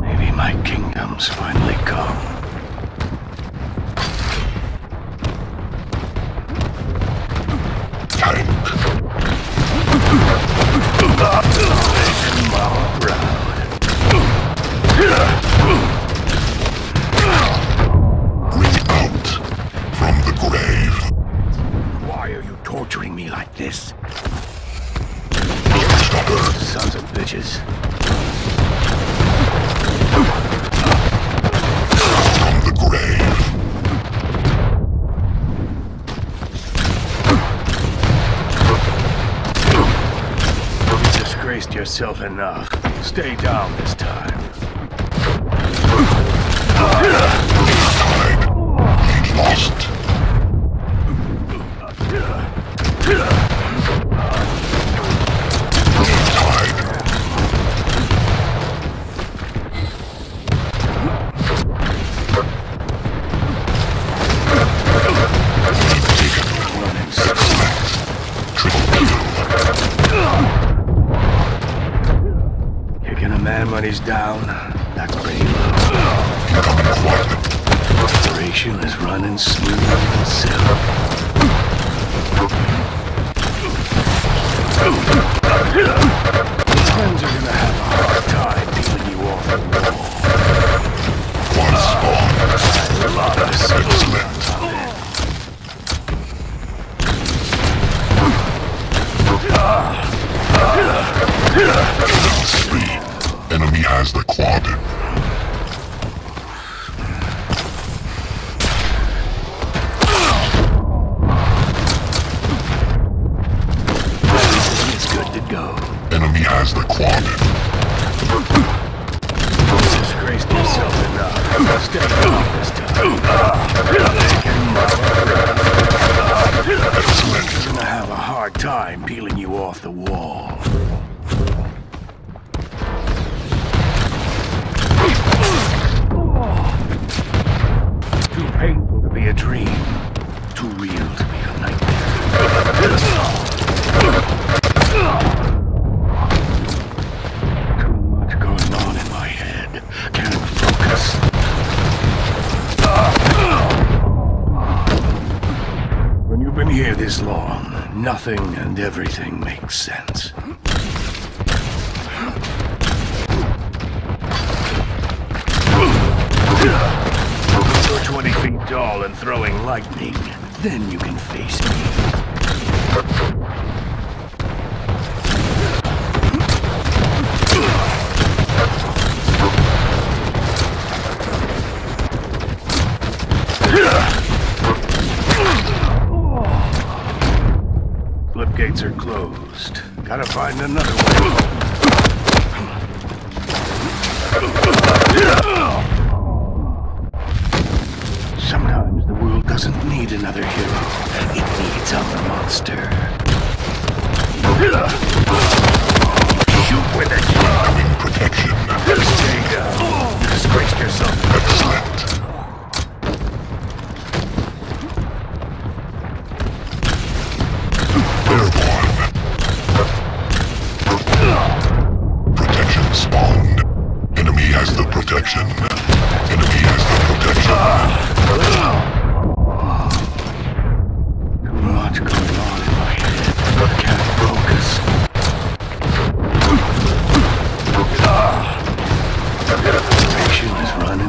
Maybe my kingdom's finally come. Torturing me like this? Sons of bitches. From the grave. You disgraced yourself enough. Stay down this time. Tied. Lead lost. Lead tied. Down, that's pretty low. Operation is running smooth and silk. Friends are gonna have a hard time peeling you off the wall. Excellent. Enemy has the quad. Disgraced yourself enough. Stay down this time. Excellent. Gonna have a hard time peeling you off the wall. Too painful to be a dream. Too real to be a nightmare. Nothing and everything makes sense. You're 20 feet tall and throwing lightning. Then you can face me. I gotta find another way. Sometimes the world doesn't need another hero. It needs a monster. Shoot with it. Incoming protection. Stay down. Disgraced yourself. Excellent.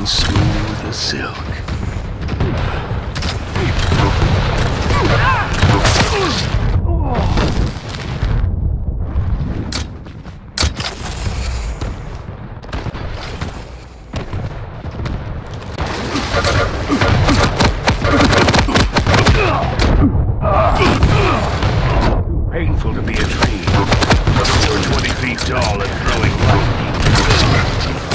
smooth as silk. Too painful to be a tree. You're 20 feet tall and throwing lightning.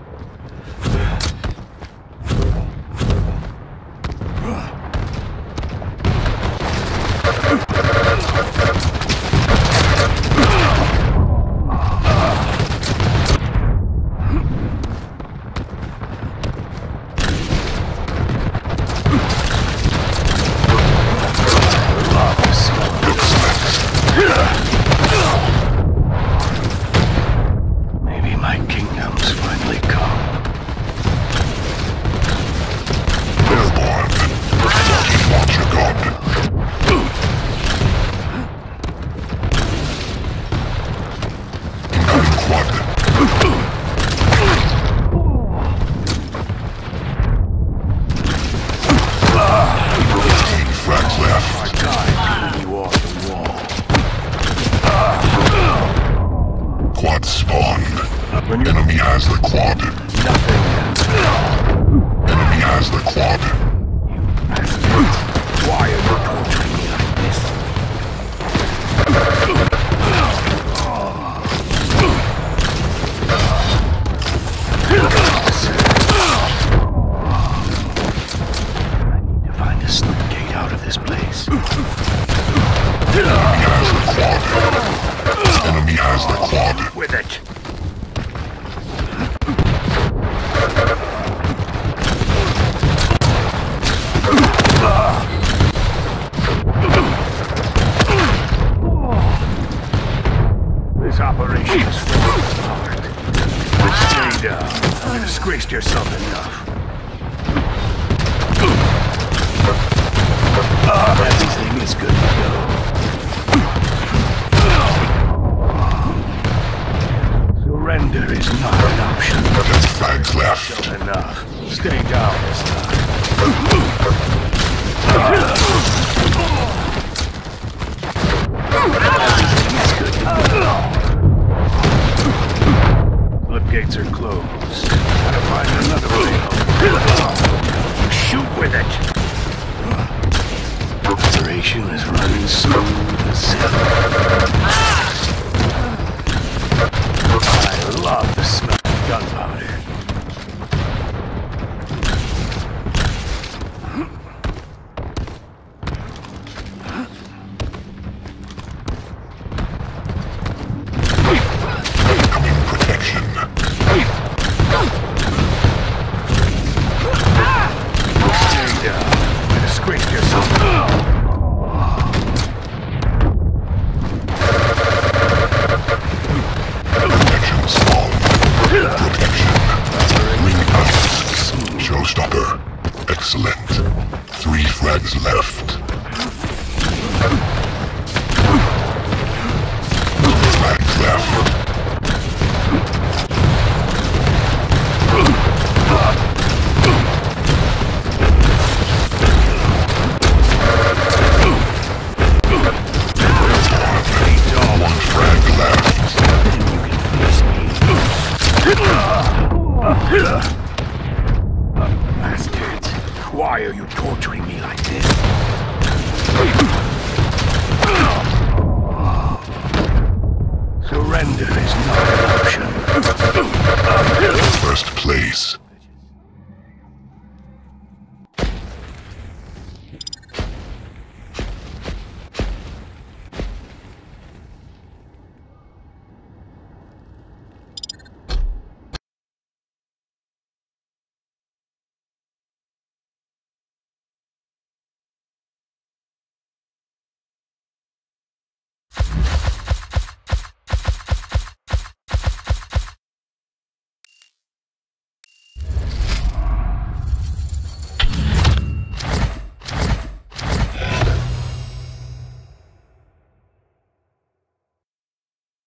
has the quadrant. Nothing. Enemy has the quad. Quiet. gates are closed. Gotta find another way out. Shoot with it! Operation is running smooth as ever. Why are you torturing me like this?